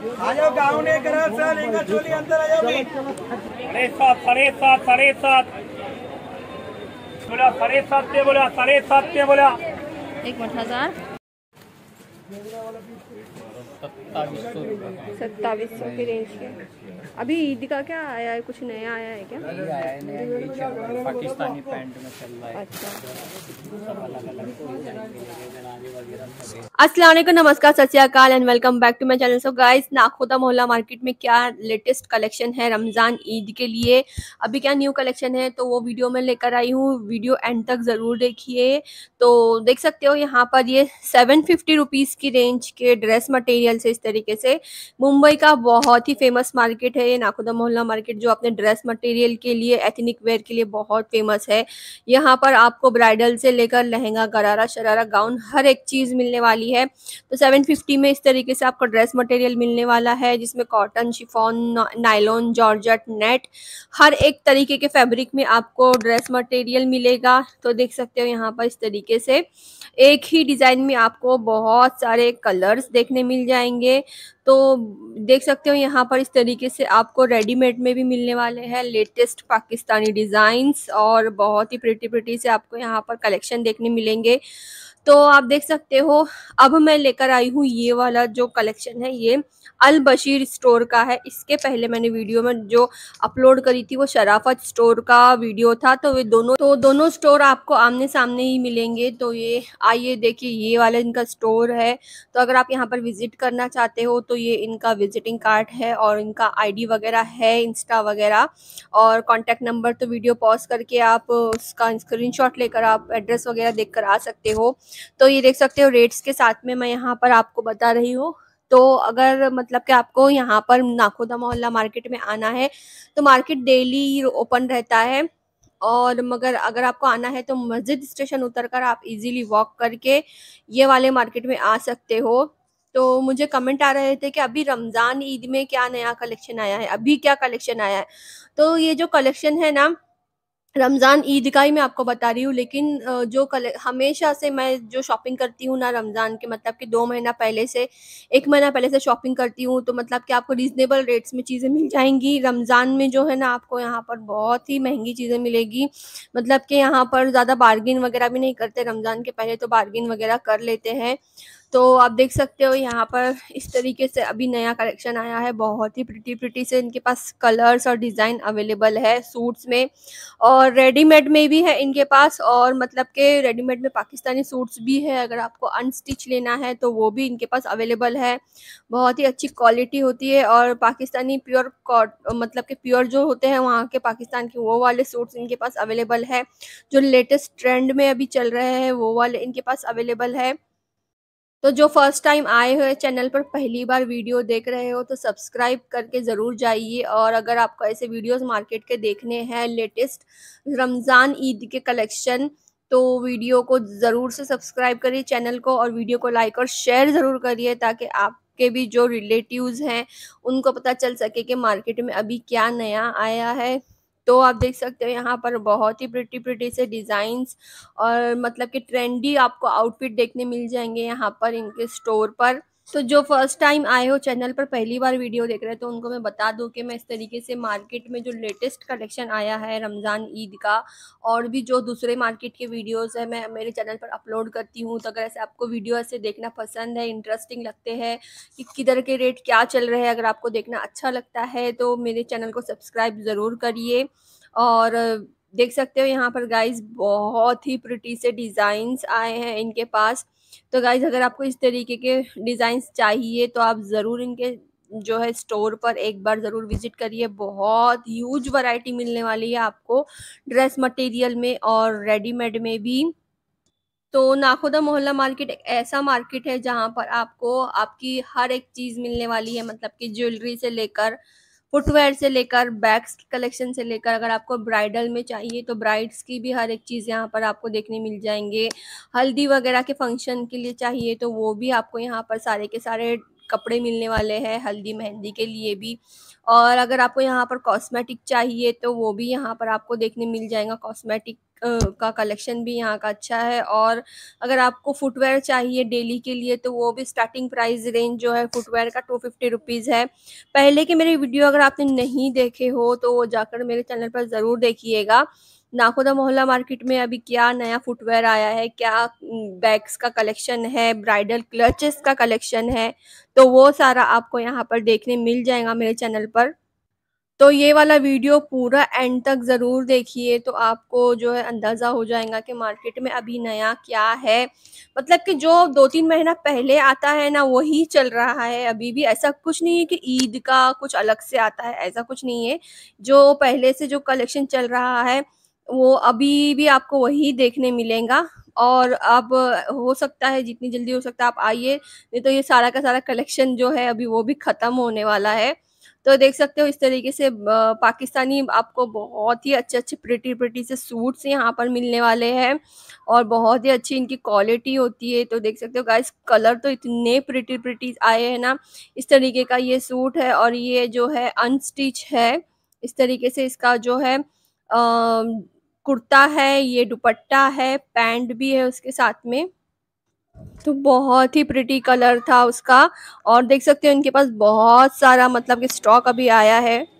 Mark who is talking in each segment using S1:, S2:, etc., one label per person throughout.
S1: आ जाओ एक रहा सर एक चोली अंदर आ जाओ भी।
S2: साढ़े सात साढ़े सात साढ़े सात बोला साढ़े सात पे बोला साढ़े सात पे बोला।
S3: एक मिनट हज़ार। सत्ताईस सौ की रेंज के। अभी ईद का क्या आया है? कुछ नया आया है क्या?
S4: है है पाकिस्तानी पैंट में चल रहा है।
S3: अच्छा। नमस्कार सत Shri and welcome back to my channel so guys Nakhuda Mohalla market में क्या लेटेस्ट कलेक्शन है रमज़ान ईद के लिए? अभी क्या न्यू कलेक्शन है? तो वो वीडियो में लेकर आई हूँ। वीडियो एंड तक ज़रूर देखिए। तो देख सकते हो यहाँ पर ये सेवन फिफ्टी रुपीज़ की रेंज के ड्रेस मटेरियल से इस तरीके से। मुंबई का बहुत ही फ़ेमस मार्केट है, ये नाखुदा मोहल्ला मार्केट जो अपने ड्रेस मटेरियल के लिए एथनिक वेयर के लिए बहुत फ़ेमस है। यहाँ पर आपको ब्राइडल से लेकर लहंगा, गरारा, शरारा गाउन हर एक चीज़ मिलने वाली है। तो 750 में इस तरीके से आपको ड्रेस मटेरियल मिलने वाला है, जिसमें cotton chiffon nylon georgette net हर एक तरीके के फैब्रिक में आपको ड्रेस मटेरियल मिलेगा। तो देख सकते हो यहाँ पर इस तरीके से। एक ही डिज़ाइन में आपको बहुत सारे कलर्स देखने मिल जाएँगे। तो देख सकते हो यहाँ पर इस तरीके से आपको रेडीमेड में भी मिलने वाले हैं लेटेस्ट पाकिस्तानी डिज़ाइंस और बहुत ही प्रिटी प्रिटी से आपको यहाँ पर कलेक्शन देखने मिलेंगे। तो आप देख सकते हो, अब मैं लेकर आई हूँ ये वाला जो कलेक्शन है, ये अल बशीर स्टोर का है। इसके पहले मैंने वीडियो में जो अपलोड करी थी वो शराफत स्टोर का वीडियो था। तो वे दोनों तो दोनों स्टोर आपको आमने सामने ही मिलेंगे। तो ये, आइए देखिए ये वाला इनका स्टोर है। तो अगर आप यहाँ पर विज़िट करना चाहते हो तो ये इनका विजिटिंग कार्ड है और इनका आईडी वगैरह है इंस्टा वगैरह। और कॉन्टैक्ट नंबर तो वीडियो पॉज करके आप उसका स्क्रीनशॉट लेकर आप एड्रेस वगैरह देख आ सकते हो। तो ये देख सकते हो रेट्स के साथ में मैं यहाँ पर आपको बता रही हूँ। तो अगर मतलब कि आपको यहाँ पर नाखोदा मोहल्ला मार्केट में आना है तो मार्केट डेली ओपन रहता है। और मगर अगर आपको आना है तो मस्जिद स्टेशन उतरकर आप इजीली वॉक करके ये वाले मार्केट में आ सकते हो। तो मुझे कमेंट आ रहे थे कि अभी रमज़ान ईद में क्या नया कलेक्शन आया है? अभी क्या कलेक्शन आया है? तो ये जो कलेक्शन है ना रमज़ान ईद का ही मैं आपको बता रही हूँ, लेकिन जो कले, हमेशा से मैं जो शॉपिंग करती हूँ ना रमज़ान के मतलब कि दो महीना पहले से, एक महीना पहले से शॉपिंग करती हूँ तो मतलब कि आपको रीज़नेबल रेट्स में चीज़ें मिल जाएँगी। रमज़ान में जो है ना, आपको यहाँ पर बहुत ही महँगी चीज़ें मिलेगी। मतलब कि यहाँ पर ज़्यादा बार्गिन वगैरह भी नहीं करते रमज़ान के पहले तो बार्गिन वगैरह कर लेते हैं। तो आप देख सकते हो यहाँ पर इस तरीके से अभी नया कलेक्शन आया है। बहुत ही प्रिटी प्रिटी से इनके पास कलर्स और डिज़ाइन अवेलेबल है सूट्स में। और रेडीमेड में भी है इनके पास और मतलब के रेडीमेड में पाकिस्तानी सूट्स भी है। अगर आपको अनस्टिच लेना है तो वो भी इनके पास अवेलेबल है। बहुत ही अच्छी क्वालिटी होती है और पाकिस्तानी प्योर मतलब के प्योर जो होते हैं वहाँ के पाकिस्तान के वो वाले सूट्स इनके पास अवेलेबल है। जो लेटेस्ट ट्रेंड में अभी चल रहे हैं वो वाले इनके पास अवेलेबल है। तो जो फ़र्स्ट टाइम आए हुए चैनल पर पहली बार वीडियो देख रहे हो तो सब्सक्राइब करके ज़रूर जाइए। और अगर आपको ऐसे वीडियोस मार्केट के देखने हैं लेटेस्ट रमज़ान ईद के कलेक्शन तो वीडियो को ज़रूर से सब्सक्राइब करिए चैनल को और वीडियो को लाइक और शेयर ज़रूर करिए ताकि आपके भी जो रिलेटिव्स हैं, उनको पता चल सके कि मार्केट में अभी क्या नया आया है। तो आप देख सकते हो यहाँ पर बहुत ही प्रिटी प्रिटी से डिज़ाइंस और मतलब कि ट्रेंडी आपको आउटफिट देखने मिल जाएँगे यहाँ पर इनके स्टोर पर। तो जो फ़र्स्ट टाइम आए हो चैनल पर, पहली बार वीडियो देख रहे हैं तो उनको मैं बता दूँ कि मैं इस तरीके से मार्केट में जो लेटेस्ट कलेक्शन आया है, रमज़ान ईद का, और भी जो दूसरे मार्केट के वीडियोस है, मैं मेरे चैनल पर अपलोड करती हूँ। तो अगर ऐसे आपको वीडियो ऐसे देखना पसंद है इंटरेस्टिंग लगते हैं कि किधर के रेट क्या चल रहे हैं, अगर आपको देखना अच्छा लगता है तो मेरे चैनल को सब्सक्राइब ज़रूर करिए। और देख सकते हो यहाँ पर गाइज़ बहुत ही प्रिटी से डिज़ाइंस आए हैं इनके पास। तो गाइज़ अगर आपको इस तरीके के डिज़ाइंस चाहिए तो आप ज़रूर इनके जो है स्टोर पर एक बार ज़रूर विज़िट करिए। बहुत ह्यूज वैरायटी मिलने वाली है आपको ड्रेस मटेरियल में और रेडीमेड में भी। तो नाखुदा मोहल्ला मार्केट एक ऐसा मार्केट है जहाँ पर आपको आपकी हर एक चीज़ मिलने वाली है मतलब कि ज्वेलरी से लेकर फुटवेयर से लेकर बैग्स कलेक्शन से लेकर अगर आपको ब्राइडल में चाहिए तो ब्राइड्स की भी हर एक चीज़ यहाँ पर आपको देखने मिल जाएँगे। हल्दी वगैरह के फ़ंक्शन के लिए चाहिए तो वो भी आपको यहाँ पर सारे के सारे कपड़े मिलने वाले हैं हल्दी मेहंदी के लिए भी। और अगर आपको यहाँ पर कॉस्मेटिक चाहिए तो वो भी यहाँ पर आपको देखने मिल जाएगा। कॉस्मेटिक का कलेक्शन भी यहाँ का अच्छा है। और अगर आपको फुटवेयर चाहिए डेली के लिए तो वो भी स्टार्टिंग प्राइस रेंज जो है फुटवेयर का टू फिफ्टी रुपीज़ है। पहले के मेरे वीडियो अगर आपने नहीं देखे हो तो वो जाकर मेरे चैनल पर ज़रूर देखिएगा। नाखुदा मोहल्ला मार्केट में अभी क्या नया फुटवेयर आया है, क्या बैग्स का कलेक्शन है ब्राइडल क्लचेस का कलेक्शन है तो वो सारा आपको यहाँ पर देखने मिल जाएगा मेरे चैनल पर। तो ये वाला वीडियो पूरा एंड तक ज़रूर देखिए तो आपको जो है अंदाज़ा हो जाएगा कि मार्केट में अभी नया क्या है। मतलब कि जो दो तीन महीना पहले आता है ना, वही चल रहा है अभी भी। ऐसा कुछ नहीं है कि ईद का कुछ अलग से आता है, ऐसा कुछ नहीं है। जो पहले से जो कलेक्शन चल रहा है वो अभी भी आपको वही देखने मिलेगा। और अब हो सकता है जितनी जल्दी हो सकता है आप आइए, नहीं तो ये सारा का सारा कलेक्शन जो है अभी वो भी ख़त्म होने वाला है। तो देख सकते हो इस तरीके से पाकिस्तानी आपको बहुत ही अच्छे अच्छे प्रिटी प्रिटी से सूट्स यहाँ पर मिलने वाले हैं। और बहुत ही अच्छी इनकी क्वालिटी होती है। तो देख सकते हो गाइस कलर तो इतने प्रिटी प्रिटी आए हैं ना। इस तरीके का ये सूट है और ये जो है अनस्टिच है। इस तरीके से इसका जो है कुर्ता है, ये दुपट्टा है, पैंट भी है उसके साथ में। तो बहुत ही प्रिटी कलर था उसका और देख सकते हो उनके पास बहुत सारा मतलब कि स्टॉक अभी आया है।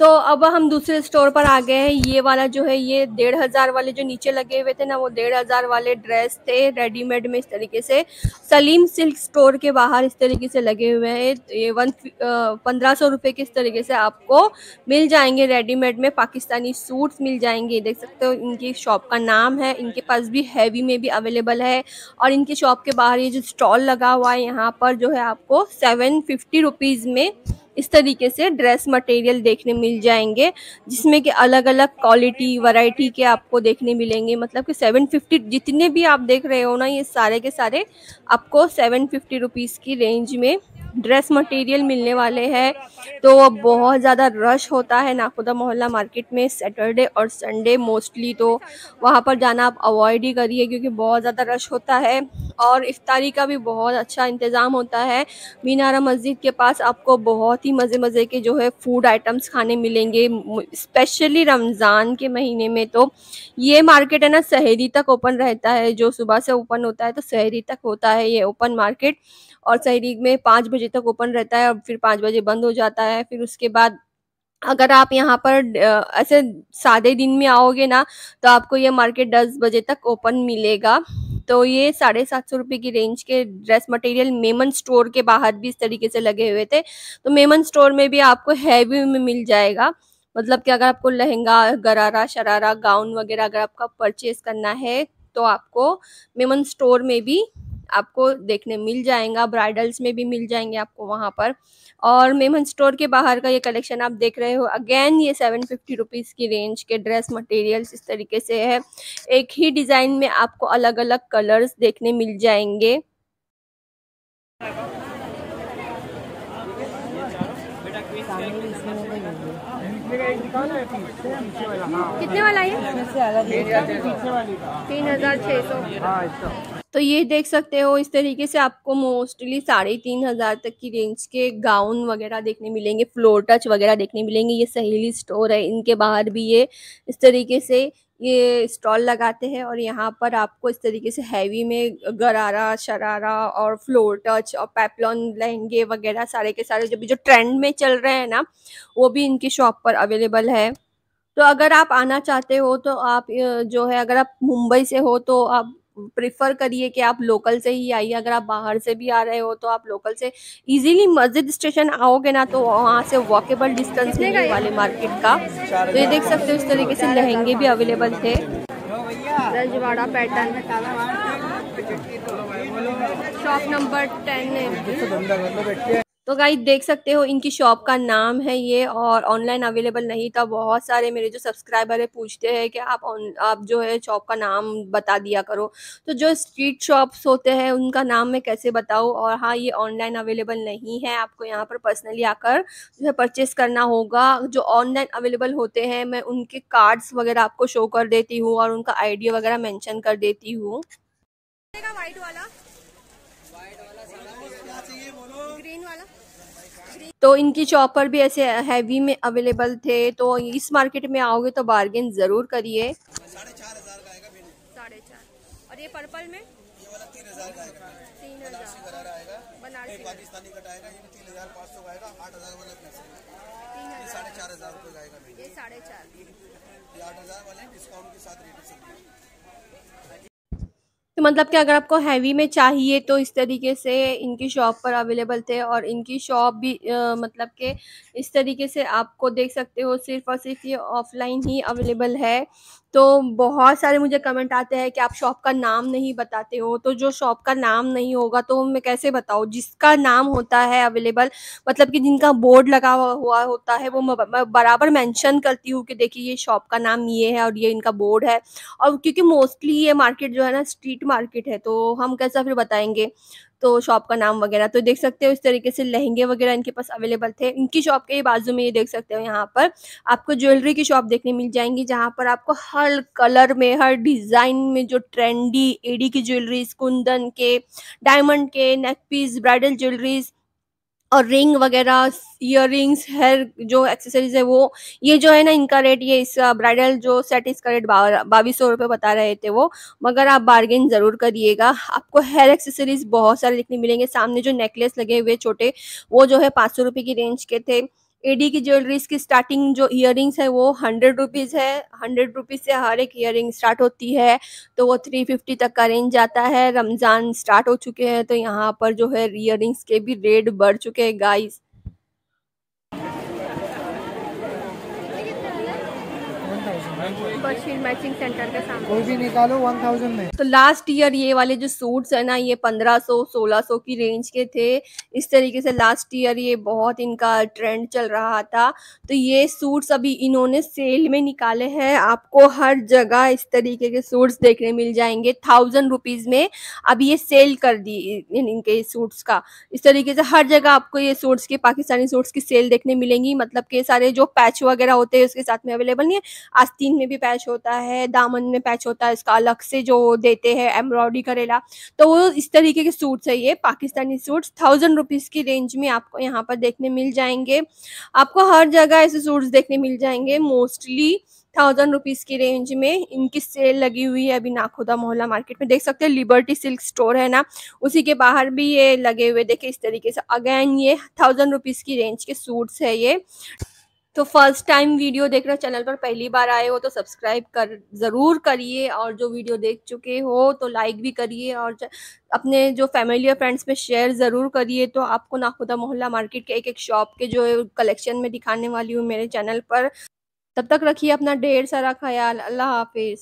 S3: तो अब हम दूसरे स्टोर पर आ गए हैं। ये वाला जो है, ये डेढ़ हज़ार वाले जो नीचे लगे हुए थे ना, वो डेढ़ हज़ार वाले ड्रेस थे रेडीमेड में इस तरीके से। सलीम सिल्क स्टोर के बाहर इस तरीके से लगे हुए हैं। ये वन पंद्रह सौ रुपये के इस तरीके से आपको मिल जाएँगे रेडीमेड में। पाकिस्तानी सूट्स मिल जाएँगे। देख सकते हो, इनकी शॉप का नाम है। इनके पास भी हैवी में भी अवेलेबल है। और इनकी शॉप के बाहर ये जो स्टॉल लगा हुआ है, यहाँ पर जो है आपको सेवन फिफ्टी रुपीज़ में इस तरीके से ड्रेस मटेरियल देखने मिल जाएँगे, जिसमें कि अलग अलग क्वालिटी वैरायटी के आपको देखने मिलेंगे। मतलब कि 750 जितने भी आप देख रहे हो ना, ये सारे के सारे आपको 750 रुपीस की रेंज में ड्रेस मटेरियल मिलने वाले हैं तो बहुत ज़्यादा रश होता है नाखुदा मोहल्ला मार्केट में सैटरडे और संडे मोस्टली तो वहाँ पर जाना आप अवॉइड ही करिए क्योंकि बहुत ज़्यादा रश होता है और इफ्तारी का भी बहुत अच्छा इंतज़ाम होता है। मीनारा मस्जिद के पास आपको बहुत ही मज़े मज़े के जो है फ़ूड आइटम्स खाने मिलेंगे स्पेशली रमज़ान के महीने में तो ये मार्केट है ना, शहरी तक ओपन रहता है, जो सुबह से ओपन होता है तो शहरी तक होता है ये ओपन मार्केट और शहरी में पाँच बजे तक ओपन रहता है और फिर पाँच बजे बंद हो जाता है, फिर उसके बाद अगर आप यहाँ पर ऐसे सादे दिन में आओगे ना तो आपको ये मार्केट दस बजे तक ओपन मिलेगा। तो ये साढ़े सात सौ रुपये की रेंज के ड्रेस मटेरियल मेमन स्टोर के बाहर भी इस तरीके से लगे हुए थे। तो मेमन स्टोर में भी आपको हैवी में मिल जाएगा। मतलब कि अगर आपको लहंगा, गरारा, शरारा, गाउन वगैरह अगर आपका परचेज करना है तो आपको मेमन स्टोर में भी आपको देखने मिल जाएगा ब्राइडल्स में भी मिल जाएँगे आपको वहाँ पर। और मेमन स्टोर के बाहर का ये कलेक्शन आप देख रहे हो अगेन ये सेवन फिफ्टी रुपीज़ की रेंज के ड्रेस मटेरियल्स इस तरीके से है। एक ही डिज़ाइन में आपको अलग अलग कलर्स देखने मिल जाएँगे। कितने वाला है? तीन हज़ार छः सौ। तो ये देख सकते हो, इस तरीके से आपको मोस्टली साढ़े तीन हज़ार तक की रेंज के गाउन वगैरह देखने मिलेंगे फ्लोर टच वगैरह देखने मिलेंगे, ये सहेली स्टोर है, इनके बाहर भी ये इस तरीके से ये स्टॉल लगाते हैं और यहाँ पर आपको इस तरीके से हैवी में गरारा, शरारा और फ्लोर टच और पैपलॉन लहंगे वगैरह सारे के सारे जो भी जो ट्रेंड में चल रहे हैं ना, वो भी इनकी शॉप पर अवेलेबल है। तो अगर आप आना चाहते हो तो आप जो है, अगर आप मुंबई से हो तो आप प्रेफर करिए कि आप लोकल से ही आइए। अगर आप बाहर से भी आ रहे हो तो आप लोकल से इजीली मस्जिद स्टेशन आओगे ना तो वहाँ से वॉकेबल डिस्टेंस है वाले मार्केट का। तो ये देख सकते हो इस तरीके से लहंगे भी अवेलेबल थे। Rajwada pattern shop number ten है। तो गाइस देख सकते हो इनकी शॉप का नाम है ये और ऑनलाइन अवेलेबल नहीं था। बहुत सारे मेरे जो सब्सक्राइबर है, पूछते हैं कि आप आप जो है शॉप का नाम बता दिया करो। तो जो स्ट्रीट शॉप्स होते हैं, उनका नाम मैं कैसे बताऊँ? और हाँ ये ऑनलाइन अवेलेबल नहीं है। आपको यहाँ पर पर्सनली आकर जो है परचेस करना होगा। जो ऑनलाइन अवेलेबल होते हैं, मैं उनके कार्ड्स वगैरह आपको शो कर देती हूँ और उनका आइडिया वगैरह मैंशन कर देती हूँ। वाइट वाला। तो इनकी चॉपर भी ऐसे हैवी में अवेलेबल थे तो इस मार्केट में आओगे तो बार्गेन ज़रूर करिए। ये पर्पल में?
S5: ये वाला। तीन हज़ार।
S3: तो मतलब कि अगर आपको हैवी में चाहिए तो इस तरीके से इनकी शॉप पर अवेलेबल थे और इनकी शॉप भी आ, मतलब कि इस तरीके से आपको देख सकते हो सिर्फ़ और सिर्फ़ ये ऑफलाइन ही अवेलेबल है। तो बहुत सारे मुझे कमेंट आते हैं कि आप शॉप का नाम नहीं बताते हो तो जो शॉप का नाम नहीं होगा तो मैं कैसे बताऊँ? जिसका नाम होता है अवेलेबल मतलब कि जिनका बोर्ड लगा हुआ होता है, वो मैं बराबर मेंशन करती हूँ कि देखिए ये शॉप का नाम ये है और ये इनका बोर्ड है। और क्योंकि मोस्टली ये मार्केट जो है ना स्ट्रीट मार्केट है तो हम कैसा फिर बताएँगे? तो शॉप का नाम वगैरह तो देख सकते हो इस तरीके से लहंगे वगैरह इनके पास अवेलेबल थे। इनकी शॉप के बाजू में ये देख सकते हो यहाँ पर आपको ज्वेलरी की शॉप देखने मिल जाएँगी, जहाँ पर आपको हर कलर में, हर डिज़ाइन में जो ट्रेंडी एडी की ज्वेलरीज कुंदन के डायमंड के नेक पीस ब्राइडल ज्वेलरीज और रिंग वगैरह इयररिंग्स हेयर जो एक्सेसरीज है वो, ये जो है ना इनका रेट ये इस ब्राइडल जो सेट इसका रेट बाईस सौ रुपये बता रहे थे वो। मगर आप बार्गेन ज़रूर करिएगा। आपको हेयर एक्सेसरीज बहुत सारे देखने मिलेंगे। सामने जो नेकलेस लगे हुए छोटे, वो जो है पाँच सौ रुपये की रेंज के थे। एडी की ज्वेलरीज की स्टार्टिंग जो इयर है, वो हंड्रेड रुपीज़ है। हंड्रेड रुपीज़ से हर एक इयर स्टार्ट होती है तो वो थ्री फिफ्टी तक का रेंज जाता है। रमज़ान स्टार्ट हो चुके हैं तो यहाँ पर जो है इयर के भी रेट बढ़ चुके हैं गाइस मैचिंग सेंटर के सामने।
S1: कोई भी निकालो वन थाउज़ेंड में।
S3: तो लास्ट ईयर ये वाले जो सूट्स है ना ये 1500 1600 की रेंज के थे। इस तरीके से लास्ट ईयर ये बहुत इनका ट्रेंड चल रहा था। तो ये सूट्स अभी इन्होंने सेल में निकाले हैं। आपको हर जगह इस तरीके के सूट्स देखने मिल जाएँगे। थाउज़ेंड रुपीज़ में अभी ये सेल कर दी इन- इनके सूट्स का। इस तरीके से हर जगह आपको ये सूट्स के पाकिस्तानी सूट्स की सेल देखने मिलेंगी। मतलब के सारे जो पैच वगैरह होते हैं उसके साथ में अवेलेबल नहीं है। आस्तीन में भी पैच होता है, दामन में पैच होता है, इसका अलग से जो देते हैं एम्ब्रॉयडरी करेला तो वो इस तरीके के सूट्स है ये, पाकिस्तानी सूट्स थाउज़ेंड रुपीज़ की रेंज में आपको यहाँ पर देखने मिल जाएँगे। आपको हर जगह ऐसे सूट्स देखने मिल जाएँगे मोस्टली थाउज़ेंड रुपीज़ की रेंज में। इनकी सेल लगी हुई है अभी नाखुदा मोहल्ला मार्केट में। देख सकते हैं लिबर्टी सिल्क स्टोर है ना? उसी के बाहर भी ये लगे हुए, देखिए इस तरीके से। अगेन ये थाउज़ेंड रुपीज़ की रेंज के सूट्स है ये। तो फ़र्स्ट टाइम वीडियो देख रहे चैनल पर पहली बार आए हो तो सब्सक्राइब कर, ज़रूर करिए और जो वीडियो देख चुके हो तो लाइक भी करिए और अपने जो फैमिली और फ्रेंड्स में शेयर ज़रूर करिए। तो आपको नाखुदा मोहल्ला मार्केट के एक एक शॉप के जो कलेक्शन में दिखाने वाली हूँ मेरे चैनल पर। तब तक रखिए अपना ढेर सारा ख्याल। अल्लाह हाफिज़।